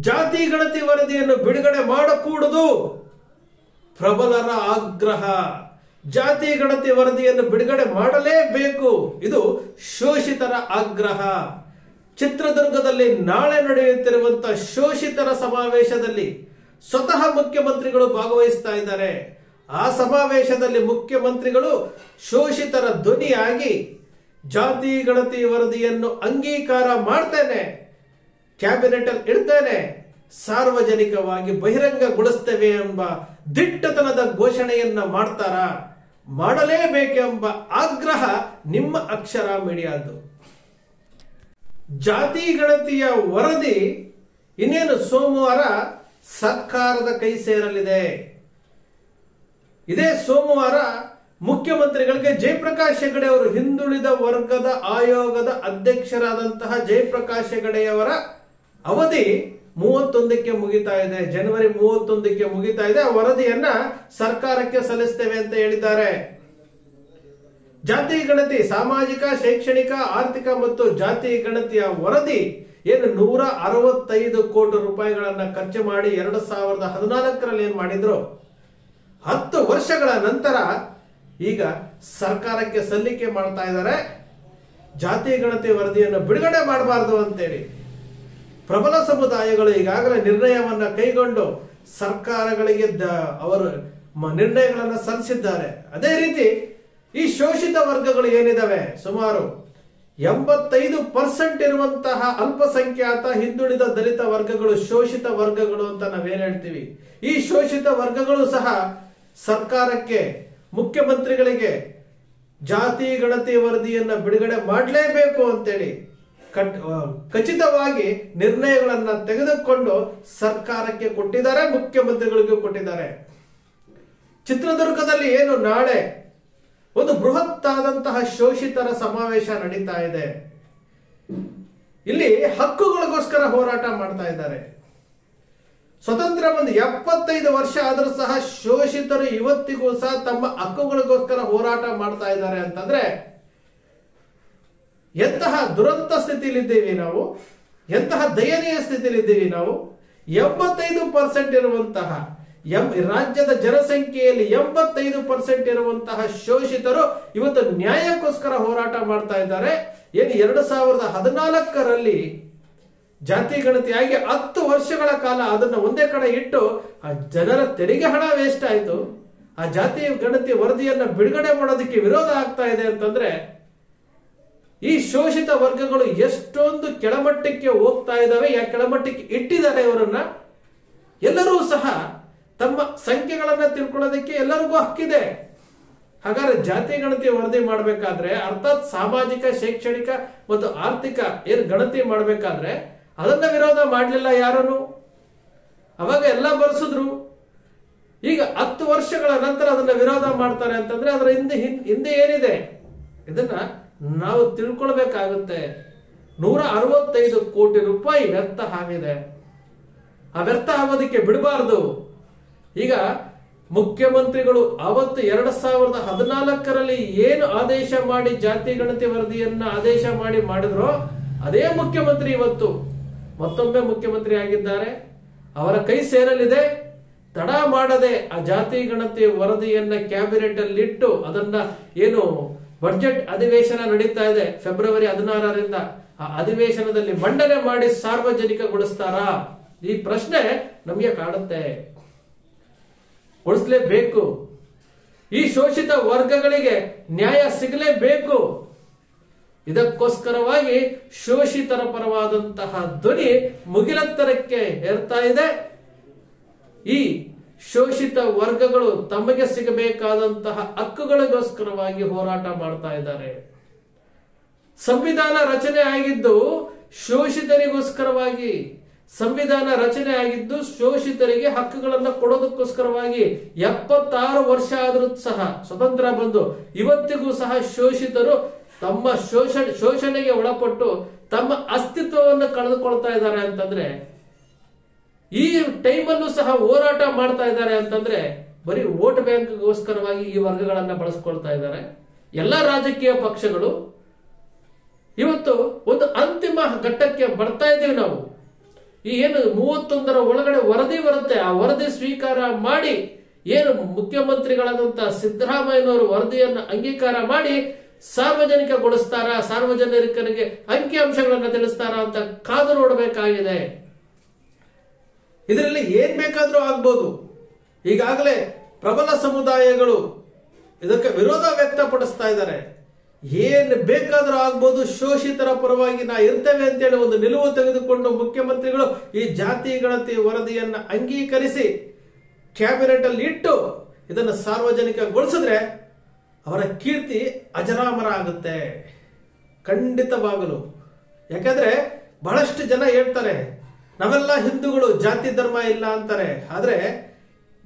ಜಾತಿ ಗಣತಿ ವರದಿಯನ್ನು ಬಿಡುಗಡೆ ಮಾಡಕೂಡದು ಪ್ರಬಲರ ಆಗ್ರಹ. ಜಾತಿ ಗಣತಿ ವರದಿಯನ್ನು ಬಿಡುಗಡೆ ಮಾಡಲೇಬೇಕು. ಇದು ಶೋಷಿತರ ಆಗ್ರಹ. ಚಿತ್ರದುರ್ಗದಲ್ಲಿ ನಾಳೆ ನಡೆಯುತ್ತಿರುವಂತಹ ಶೋಷಿತರ ಸಮಾವೇಶದಲ್ಲಿ ಸ್ವತಃ ಮುಖ್ಯಮಂತ್ರಿಗಳು ಭಾಗವಹಿಸ್ತಾ ಇದ್ದಾರೆ. ಆ ಸಮಾವೇಶದಲ್ಲಿ ಮುಖ್ಯಮಂತ್ರಿಗಳು ಶೋಷಿತರ ಧ್ವನಿಯಾಗಿ ಜಾತಿ ಗಣತಿ ವರದಿಯನ್ನು ಅಂಗೀಕಾರ ಮಾಡ್ತೇನೆ. ಕ್ಯಾಬಿನೆಟ್ ಅಲ್ಲಿ ಇಡ್ತೇನೆ. ಸಾರ್ವಜನಿಕವಾಗಿ ಬಹಿರಂಗಗೊಳಿಸ್ತೇವೆ ಎಂಬ ದಿಟ್ಟತನದ ಘೋಷಣೆಯನ್ನ ಮಾಡ್ತಾರ? ಮಾಡಲೇಬೇಕೆಂಬ ಆಗ್ರಹ ನಿಮ್ಮ ಅಕ್ಷರ ಮೀಡಿಯಾದ್ದು. ಜಾತಿ ಗಣತಿಯ ವರದಿ, ಇನ್ನೇನು ಸೋಮವಾರ ಸರ್ಕಾರದ ಕೈ ಸೇರಲಿದೆ. ಇದೇ ಸೋಮವಾರ ಮುಖ್ಯಮಂತ್ರಿಗಳಿಗೆ ಜಯಪ್ರಕಾಶ್ ಹೆಗಡೆ ಅವರು ಹಿಂದುಳಿದ ವರ್ಗದ ಆಯೋಗದ ಅಧ್ಯಕ್ಷರಾದಂತಹ ಜಯಪ್ರಕಾಶ್ ಹೆಗಡೆಯವರ ಅವಧಿ ಮೂವತ್ತೊಂದಕ್ಕೆ ಮುಗಿತಾ ಇದೆ. ಜನವರಿ ಮೂವತ್ತೊಂದಕ್ಕೆ ಮುಗಿತಾ ಇದೆ. ಆ ವರದಿಯನ್ನ ಸರ್ಕಾರಕ್ಕೆ ಸಲ್ಲಿಸ್ತೇವೆ ಅಂತ ಹೇಳಿದ್ದಾರೆ. ಜಾತಿ ಗಣತಿ, ಸಾಮಾಜಿಕ, ಶೈಕ್ಷಣಿಕ, ಆರ್ಥಿಕ ಮತ್ತು ಜಾತಿ ಗಣತಿಯ ವರದಿ ಏನು ನೂರ ಅರವತ್ತೈದು ಕೋಟಿ ರೂಪಾಯಿಗಳನ್ನ ಖರ್ಚು ಮಾಡಿ ಎರಡು ಸಾವಿರದ ಹದಿನಾಲ್ಕರಲ್ಲಿ ಏನ್ ಮಾಡಿದ್ರು? ಹತ್ತು ವರ್ಷಗಳ ನಂತರ ಈಗ ಸರ್ಕಾರಕ್ಕೆ ಸಲ್ಲಿಕೆ ಮಾಡ್ತಾ ಇದ್ದಾರೆ. ಜಾತಿ ಗಣತಿ ವರದಿಯನ್ನು ಬಿಡುಗಡೆ ಮಾಡಬಾರದು ಅಂತೇಳಿ. ಪ್ರಬಲ ಸಮುದಾಯಗಳು ಈಗಾಗಲೇ ನಿರ್ಣಯವನ್ನ ಕೈಗೊಂಡು ಸರ್ಕಾರಗಳಿಗೆ ಅವರು ನಿರ್ಣಯಗಳನ್ನ ಸಲ್ಲಿಸಿದ್ದಾರೆ. ಅದೇ ರೀತಿ ಈ ಶೋಷಿತ ವರ್ಗಗಳು ಏನಿದಾವೆ? ಸುಮಾರು ಎಂಬತ್ತೈದು ಪರ್ಸೆಂಟ್ ಇರುವಂತಹ ಅಲ್ಪಸಂಖ್ಯಾತ ಹಿಂದುಳಿದ ದಲಿತ ವರ್ಗಗಳು ಶೋಷಿತ ವರ್ಗಗಳು ಅಂತ ನಾವೇನ್ ಹೇಳ್ತೀವಿ. ಈ ಶೋಷಿತ ವರ್ಗಗಳು ಸಹ ಸರ್ಕಾರಕ್ಕೆ, ಮುಖ್ಯಮಂತ್ರಿಗಳಿಗೆ ಜಾತಿ, ಗಣತಿ, ವರದಿಯನ್ನ ಬಿಡುಗಡೆ ಮಾಡಲೇಬೇಕು ಅಂತೇಳಿ ಖಚಿತವಾಗಿ ನಿರ್ಣಯಗಳನ್ನ ತೆಗೆದುಕೊಂಡು ಸರ್ಕಾರಕ್ಕೆ ಕೊಟ್ಟಿದ್ದಾರೆ, ಮುಖ್ಯಮಂತ್ರಿಗಳಿಗೂ ಕೊಟ್ಟಿದ್ದಾರೆ. ಚಿತ್ರದುರ್ಗದಲ್ಲಿ ಏನು ನಾಳೆ ಒಂದು ಬೃಹತ್ತಾದಂತಹ ಶೋಷಿತರ ಸಮಾವೇಶ ನಡೀತಾ ಇದೆ. ಇಲ್ಲಿ ಹಕ್ಕುಗಳಿಗೋಸ್ಕರ ಹೋರಾಟ ಮಾಡ್ತಾ ಇದ್ದಾರೆ. ಸ್ವತಂತ್ರ ಒಂದು ಎಪ್ಪತ್ತೈದು ವರ್ಷ ಆದರೂ ಸಹ ಶೋಷಿತರು ಇವತ್ತಿಗೂ ಸಹ ತಮ್ಮ ಹಕ್ಕುಗಳಿಗೋಸ್ಕರ ಹೋರಾಟ ಮಾಡ್ತಾ ಇದ್ದಾರೆ ಅಂತಂದ್ರೆ ಎಂತಹ ದುರಂತ ಸ್ಥಿತಿಯಲ್ಲಿದ್ದೇವೆ ನಾವು, ಎಂತಹ ದಯನೀಯ ಸ್ಥಿತಿಯಲ್ಲಿದ್ದೀವಿ ನಾವು, ಎಂಬತ್ತೈದು ಪರ್ಸೆಂಟ್ ಇರುವಂತಹ ರಾಜ್ಯದ ಜನಸಂಖ್ಯೆಯಲ್ಲಿ ಎಂಬತ್ತೈದು ಪರ್ಸೆಂಟ್ ಇರುವಂತಹ ಶೋಷಿತರು ಇವತ್ತು ನ್ಯಾಯಕ್ಕೋಸ್ಕರ ಹೋರಾಟ ಮಾಡ್ತಾ ಇದ್ದಾರೆ. ಏನು ಎರಡು ಸಾವಿರದ ಹದಿನಾಲ್ಕರಲ್ಲಿ ಜಾತಿ ಗಣತಿಯಾಗಿ ಹತ್ತು ವರ್ಷಗಳ ಕಾಲ ಅದನ್ನ ಒಂದೇ ಕಡೆ ಇಟ್ಟು ಆ ಜನರ ತೆರಿಗೆ ಹಣ ವೇಸ್ಟ್ ಆಯ್ತು. ಆ ಜಾತಿ ಗಣತಿ ವರದಿಯನ್ನ ಬಿಡುಗಡೆ ಮಾಡೋದಕ್ಕೆ ವಿರೋಧ ಆಗ್ತಾ ಇದೆ ಅಂತಂದ್ರೆ ಈ ಶೋಷಿತ ವರ್ಗಗಳು ಎಷ್ಟೊಂದು ಕೆಳಮಟ್ಟಕ್ಕೆ ಹೋಗ್ತಾ ಇದ್ದಾವೆ, ಯಾ ಕೆಳಮಟ್ಟಕ್ಕೆ ಇಟ್ಟಿದ್ದಾರೆ ಇವರನ್ನ ಎಲ್ಲರೂ ಸಹ ತಮ್ಮ ಸಂಖ್ಯೆಗಳನ್ನ ತಿಳ್ಕೊಳ್ಳೋದಕ್ಕೆ ಎಲ್ಲರಿಗೂ ಹಕ್ಕಿದೆ. ಹಾಗಾದ್ರೆ ಜಾತಿ ಗಣತಿ ವರದಿ ಮಾಡಬೇಕಾದ್ರೆ, ಅರ್ಥಾತ್ ಸಾಮಾಜಿಕ, ಶೈಕ್ಷಣಿಕ ಮತ್ತು ಆರ್ಥಿಕ ಏನು ಗಣತಿ ಮಾಡಬೇಕಾದ್ರೆ, ಅದನ್ನ ವಿರೋಧ ಮಾಡಲಿಲ್ಲ ಯಾರನ್ನು? ಅವಾಗ ಎಲ್ಲ ಬರ್ಸಿದ್ರು. ಈಗ ಹತ್ತು ವರ್ಷಗಳ ನಂತರ ಅದನ್ನ ವಿರೋಧ ಮಾಡ್ತಾರೆ ಅಂತಂದ್ರೆ ಅದರ ಹಿಂದೆ ಹಿಂದೆ ಏನಿದೆ? ಇದನ್ನ ನಾವು ತಿಳ್ಕೊಳ್ಬೇಕಾಗುತ್ತೆ. ನೂರ ಅರವತ್ತೈದು ಕೋಟಿ ರೂಪಾಯಿ ವ್ಯರ್ಥ ಆಗಿದೆ. ಆ ವ್ಯರ್ಥ ಆಗೋದಕ್ಕೆ ಬಿಡಬಾರ್ದು. ಈಗ ಮುಖ್ಯಮಂತ್ರಿಗಳು ಅವತ್ತು ಎರಡ್ ಸಾವಿರದ ಹದಿನಾಲ್ಕರಲ್ಲಿ ಏನು ಆದೇಶ ಮಾಡಿ ಜಾತಿ ಗಣತಿ ವರದಿಯನ್ನ ಆದೇಶ ಮಾಡಿ ಮಾಡಿದ್ರೋ ಅದೇ ಮುಖ್ಯಮಂತ್ರಿ ಇವತ್ತು. ಮತ್ತೊಮ್ಮೆ ಮುಖ್ಯಮಂತ್ರಿ ಆಗಿದ್ದಾರೆ. ಅವರ ಕೈ ಸೇರಲಿದೆ. ತಡ ಮಾಡದೆ ಆ ಜಾತಿ ಗಣತಿ ವರದಿಯನ್ನ ಕ್ಯಾಬಿನೆಟ್ ಅಲ್ಲಿ ಇಟ್ಟು ಅದನ್ನ ಏನು ಬಡ್ಜೆಟ್ ಅಧಿವೇಶನ ನಡೀತಾ ಇದೆ. ಫೆಬ್ರವರಿ ಹದಿನಾರರಿಂದ ಆ ಅಧಿವೇಶನದಲ್ಲಿ ಮಂಡನೆ ಮಾಡಿ ಸಾರ್ವಜನಿಕಗೊಳಿಸ್ತಾರಾ? ಈ ಪ್ರಶ್ನೆ ನಮಗೆ ಕಾಡುತ್ತೆ ಉಳಿಸ್ಲೇಬೇಕು. ಈ ಶೋಷಿತ ವರ್ಗಗಳಿಗೆ ನ್ಯಾಯ ಸಿಗಲೇಬೇಕು. ಇದಕ್ಕೋಸ್ಕರವಾಗಿ ಶೋಷಿತರ ಪರವಾದಂತಹ ಧ್ವನಿ ಮುಗಿಲತ್ತರಕ್ಕೆ ಏರ್ತಾ ಇದೆ. ಈ ಶೋಷಿತ ವರ್ಗಗಳು ತಮಗೆ ಸಿಗಬೇಕಾದಂತಹ ಹಕ್ಕುಗಳಿಗೋಸ್ಕರವಾಗಿ ಹೋರಾಟ ಮಾಡ್ತಾ ಇದ್ದಾರೆ. ಸಂವಿಧಾನ ರಚನೆ ಆಗಿದ್ದು ಶೋಷಿತರಿಗೋಸ್ಕರವಾಗಿ, ಸಂವಿಧಾನ ರಚನೆ ಆಗಿದ್ದು ಶೋಷಿತರಿಗೆ ಹಕ್ಕುಗಳನ್ನು ಕೊಡೋದಕ್ಕೋಸ್ಕರವಾಗಿ ಎಪ್ಪತ್ತಾರು ವರ್ಷ ಆದರೂ ಸಹ ಸ್ವತಂತ್ರ ಬಂದು ಇವತ್ತಿಗೂ ಸಹ ಶೋಷಿತರು ತಮ್ಮ ಶೋಷಣೆ, ಶೋಷಣೆಗೆ ಒಳಪಟ್ಟು ತಮ್ಮ ಅಸ್ತಿತ್ವವನ್ನು ಕಳೆದುಕೊಳ್ತಾ ಇದ್ದಾರೆ ಅಂತಂದ್ರೆ ಈ ಟೈಮಲ್ಲೂ ಸಹ ಹೋರಾಟ ಮಾಡ್ತಾ ಇದ್ದಾರೆ ಅಂತಂದ್ರೆ ಬರೀ ವೋಟ್ ಬ್ಯಾಂಕ್ಗೋಸ್ಕರವಾಗಿ ಈ ವರ್ಗಗಳನ್ನ ಬಳಸ್ಕೊಳ್ತಾ ಇದ್ದಾರೆ. ಎಲ್ಲ ರಾಜಕೀಯ ಪಕ್ಷಗಳು ಇವತ್ತು ಒಂದು ಅಂತಿಮ ಘಟ್ಟಕ್ಕೆ ಬರ್ತಾ ಇದ್ದೀವಿ ನಾವು. ಈ ಏನು ಮೂವತ್ತೊಂದರ ಒಳಗಡೆ ವರದಿ ಬರುತ್ತೆ, ಆ ವರದಿ ಸ್ವೀಕಾರ ಮಾಡಿ ಏನು ಮುಖ್ಯಮಂತ್ರಿಗಳಾದಂತಹ ಸಿದ್ದರಾಮಯ್ಯನವರು ವರದಿಯನ್ನು ಅಂಗೀಕಾರ ಮಾಡಿ ಸಾರ್ವಜನಿಕಗೊಳಿಸ್ತಾರ, ಸಾರ್ವಜನಿಕರಿಗೆ ಅಂಕಿ ಅಂಶಗಳನ್ನು ತಿಳಿಸ್ತಾರ ಅಂತ ಕಾದು ನೋಡಬೇಕಾಗಿದೆ. ಇದರಲ್ಲಿ ಏನ್ ಬೇಕಾದ್ರೂ ಆಗ್ಬೋದು. ಈಗಾಗಲೇ ಪ್ರಬಲ ಸಮುದಾಯಗಳು ಇದಕ್ಕೆ ವಿರೋಧ ವ್ಯಕ್ತಪಡಿಸ್ತಾ ಇದ್ದಾರೆ. ಏನ್ ಬೇಕಾದ್ರೂ ಆಗ್ಬೋದು, ಶೋಷಿತರ ಪರವಾಗಿ ನಾ ಇರ್ತೇವೆ ಅಂತೇಳಿ ಒಂದು ನಿಲುವು ತೆಗೆದುಕೊಂಡು ಮುಖ್ಯಮಂತ್ರಿಗಳು ಈ ಜಾತಿ ಗಣತಿ ವರದಿಯನ್ನ ಅಂಗೀಕರಿಸಿ ಕ್ಯಾಬಿನೆಟ್ ಅಲ್ಲಿ ಇಟ್ಟು ಇದನ್ನು ಸಾರ್ವಜನಿಕಗೊಳಿಸಿದ್ರೆ ಅವರ ಕೀರ್ತಿ ಅಜರಾಮರ ಆಗುತ್ತೆ ಖಂಡಿತವಾಗಲು. ಯಾಕಂದ್ರೆ ಬಹಳಷ್ಟು ಜನ ಹೇಳ್ತಾರೆ ನಾವೆಲ್ಲ ಹಿಂದೂಗಳು, ಜಾತಿ ಧರ್ಮ ಇಲ್ಲ ಅಂತಾರೆ. ಆದ್ರೆ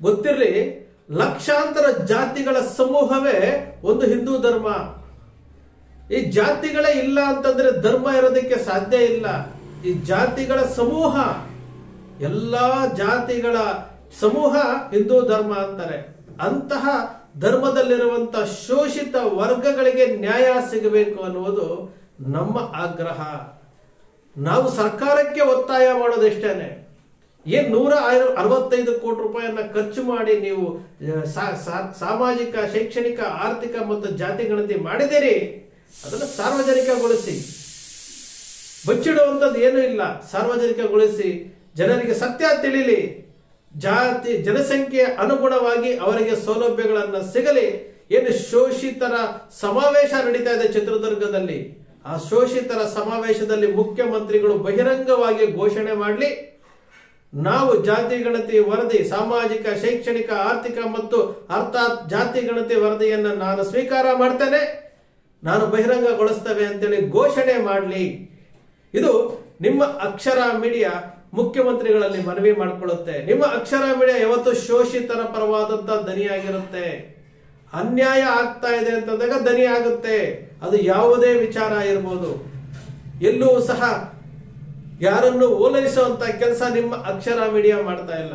ಗೊತ್ತಿರಲಿ, ಲಕ್ಷಾಂತರ ಜಾತಿಗಳ ಸಮೂಹವೇ ಒಂದು ಹಿಂದೂ ಧರ್ಮ. ಈ ಜಾತಿಗಳೇ ಇಲ್ಲ ಅಂತಂದ್ರೆ ಧರ್ಮ ಇರೋದಕ್ಕೆ ಸಾಧ್ಯ ಇಲ್ಲ. ಈ ಜಾತಿಗಳ ಸಮೂಹ, ಎಲ್ಲಾ ಜಾತಿಗಳ ಸಮೂಹ ಹಿಂದೂ ಧರ್ಮ ಅಂತಾರೆ. ಅಂತಹ ಧರ್ಮದಲ್ಲಿರುವಂತ ಶೋಷಿತ ವರ್ಗಗಳಿಗೆ ನ್ಯಾಯ ಸಿಗಬೇಕು ಅನ್ನುವುದು ನಮ್ಮ ಆಗ್ರಹ. ನಾವು ಸರ್ಕಾರಕ್ಕೆ ಒತ್ತಾಯ ಮಾಡೋದೆಷ್ಟೇನೆ. ಏನ್ ನೂರ ಅರವತ್ತೈದು ಕೋಟಿ ರೂಪಾಯಿಯನ್ನ ಖರ್ಚು ಮಾಡಿ ನೀವು ಸಾಮಾಜಿಕ, ಶೈಕ್ಷಣಿಕ, ಆರ್ಥಿಕ ಮತ್ತು ಜಾತಿ ಗಣತಿ ಮಾಡಿದಿರಿ ಅದನ್ನು ಸಾರ್ವಜನಿಕಗೊಳಿಸಿ. ಬಚ್ಚಿಡುವಂಥದ್ದು ಏನೂ ಇಲ್ಲ. ಸಾರ್ವಜನಿಕಗೊಳಿಸಿ. ಜನರಿಗೆ ಸತ್ಯ ತಿಳಿಲಿ. ಜಾತಿ, ಜನಸಂಖ್ಯೆ ಅನುಗುಣವಾಗಿ ಅವರಿಗೆ ಸೌಲಭ್ಯಗಳನ್ನ ಸಿಗಲಿ. ಏನು ಶೋಷಿತರ ಸಮಾವೇಶ ನಡೀತಾ ಇದೆ ಚಿತ್ರದುರ್ಗದಲ್ಲಿ. ಆ ಶೋಷಿತರ ಸಮಾವೇಶದಲ್ಲಿ ಮುಖ್ಯಮಂತ್ರಿಗಳು ಬಹಿರಂಗವಾಗಿ ಘೋಷಣೆ ಮಾಡಲಿ. ನಾವು ಜಾತಿ ಗಣತಿ ವರದಿ, ಸಾಮಾಜಿಕ, ಶೈಕ್ಷಣಿಕ, ಆರ್ಥಿಕ ಮತ್ತು ಅರ್ಥಾತ್ ಜಾತಿ ಗಣತಿ ವರದಿಯನ್ನು ನಾನು ಸ್ವೀಕಾರ ಮಾಡ್ತೇನೆ. ನಾನು ಬಹಿರಂಗಗೊಳಿಸ್ತೇವೆ ಅಂತೇಳಿ ಘೋಷಣೆ ಮಾಡಲಿ. ಇದು ನಿಮ್ಮ ಅಕ್ಷರ ಮೀಡಿಯಾ ಮುಖ್ಯಮಂತ್ರಿಗಳಲ್ಲಿ ಮನವಿ ಮಾಡಿಕೊಳ್ಳುತ್ತೆ. ನಿಮ್ಮ ಅಕ್ಷರ ಮೀಡಿಯಾ ಯಾವತ್ತು ಶೋಷಿತರ ಪರವಾದಂತ ದನಿಯಾಗಿರುತ್ತೆ ಅನ್ಯಾಯ ಆಗ್ತಾ ಇದೆ ಅಂತಂದಾಗ ದನಿ ಆಗುತ್ತೆ. ಅದು ಯಾವುದೇ ವಿಚಾರ ಇರ್ಬೋದು ಎಲ್ಲೂ ಸಹ ಯಾರನ್ನು ಓಲೈಸುವಂತ ಕೆಲಸ ನಿಮ್ಮ ಅಕ್ಷರ ಮೀಡಿಯಾ ಮಾಡ್ತಾ ಇಲ್ಲ.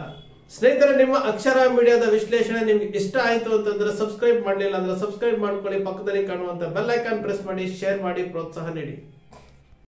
ಸ್ನೇಹಿತರೆ, ನಿಮ್ಮ ಅಕ್ಷರ ಮೀಡಿಯಾದ ವಿಶ್ಲೇಷಣೆ ನಿಮ್ಗೆ ಇಷ್ಟ ಆಯ್ತು ಅಂತಂದ್ರೆ ಸಬ್ಸ್ಕ್ರೈಬ್ ಮಾಡಲಿಲ್ಲ ಅಂದ್ರೆ ಸಬ್ಸ್ಕ್ರೈಬ್ ಮಾಡ್ಕೊಳ್ಳಿ. ಪಕ್ಕದಲ್ಲಿ ಕಾಣುವಂತ ಬೆಲ್ ಐಕಾನ್ ಪ್ರೆಸ್ ಮಾಡಿ, ಶೇರ್ ಮಾಡಿ, ಪ್ರೋತ್ಸಾಹ ನೀಡಿ.